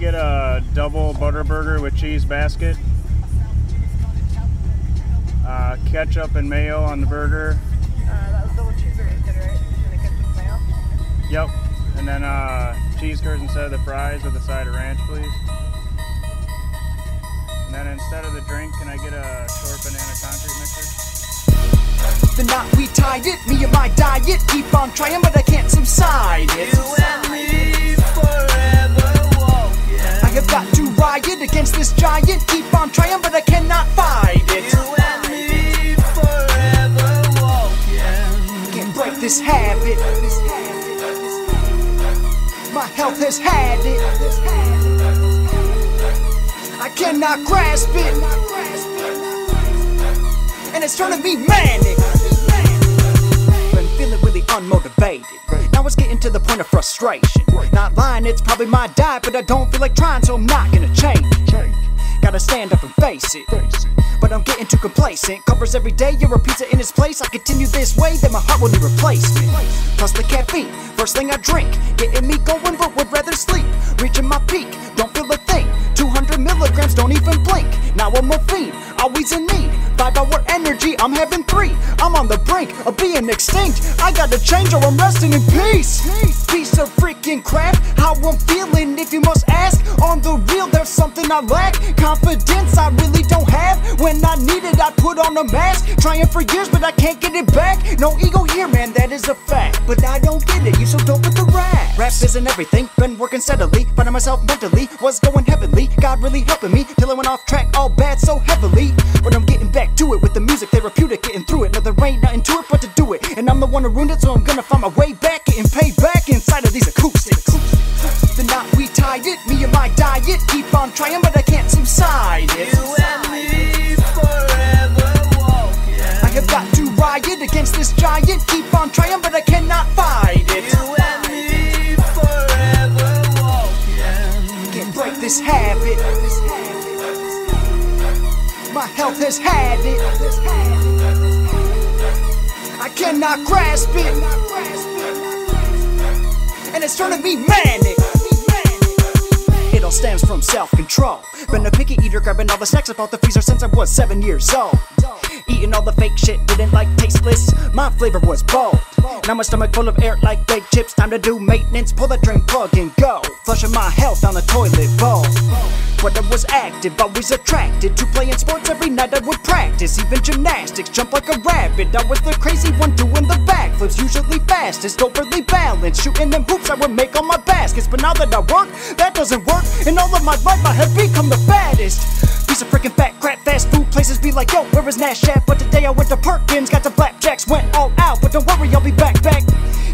double butter burger with cheese basket. Uh, ketchup and mayo on the burger. Uh, that was double cheeseburger, you said, right? And the ketchup mayo. Yep. And then uh, cheese curds instead of the fries with a side of ranch, please. And then instead of the drink, can I get a short banana concrete mixer? The knot we tied it, me and my diet keep on trying, but I can't subside it. Riot against this giant, keep on trying, but I cannot fight it. Can't break this habit. My health has had it. I cannot grasp it. And it's turning me manic. Unmotivated. Now it's getting to the point of frustration. Not lying, it's probably my diet, but I don't feel like trying, so I'm not gonna change. Gotta stand up and face it. But I'm getting too complacent. Culver's every day, you're a pizza in its place. I continue this way, then my heart will need replacement. Plus the caffeine, first thing I drink. Getting me going, but would rather sleep. Reaching my peak, don't feel a thing. 200 milligrams, don't even blink. Now I'm a fiend, always in need. Five hour energy, I'm having three. I'm on the brink of being extinct. I gotta change or I'm resting in peace. Piece of freaking crap, how I'm feeling. If you must ask, on the real, there's something I lack. Confidence I really don't have. When I need it, I put on a mask. Trying for years, but I can't get it back. No ego here, man, that is a fact. But I don't get it, you so dope with the rap. Rap isn't everything, been working steadily. Finding myself mentally, was going heavenly. God really helping me, till I went off track, all bad so heavily. But I'm music, therapeutic, getting through it. Now there ain't nothing to it but to do it. And I'm the one who ruined it, so I'm gonna find my way back, getting paid back inside of these acoustics. The knot we tied it, me and my diet keep on trying, but I can't subside it. You and me forever walking. I have got to riot against this giant, keep on trying, but I cannot fight it. You and me forever walking. Can't break this habit. My health has had it. I cannot grasp it. And it's turning me manic. It all stems from self control. Been a picky eater, grabbing all the snacks about the freezer since I was seven years old. Eating all the fake shit, didn't like tasteless. My flavor was bold. Now my stomach full of air like baked chips. Time to do maintenance, pull the drain plug and go. Flushing my health down the toilet bowl. But I was active, always attracted to playing sports every night. I would practice, even gymnastics, jump like a rabbit. I was the crazy one doing the backflips, usually fastest, overly balanced, shooting them hoops I would make on my baskets. But now that I work, that doesn't work. In all of my life, I have become the fattest. Piece of freaking fat crap, fast food places be like, yo, where is Nash at? But today I went to Perkins, got the blackjacks, went all out. But don't worry, I'll be back.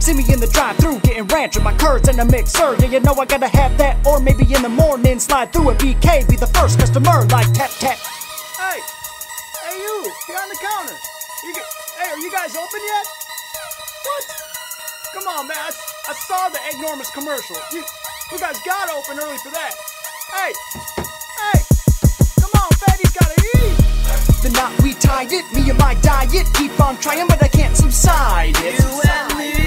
See me in the drive-through, getting ranch with my curds and a mixer. Yeah, you know I gotta have that, or maybe in the morning slide through a BK, be the first customer, like tap tap. Hey, hey you, you're on the counter. You get, hey, are you guys open yet? What? Come on, man. I, I saw the enormous commercial. You, you guys gotta open early for that. Hey, hey, come on, fatty's gotta eat. The knot we tied it, me and my diet keep on trying, but I can't subside it. I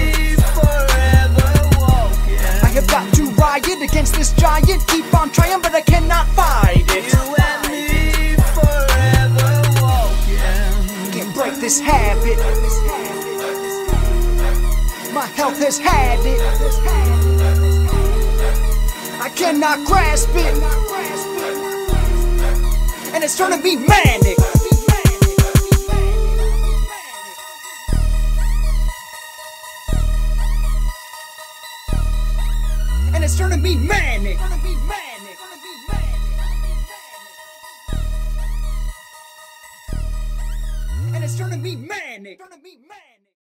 this giant, keep on trying, but I cannot fight it. Can't break this habit. My health has had it. I cannot grasp it. And it's turning me manic. It's turning me manic.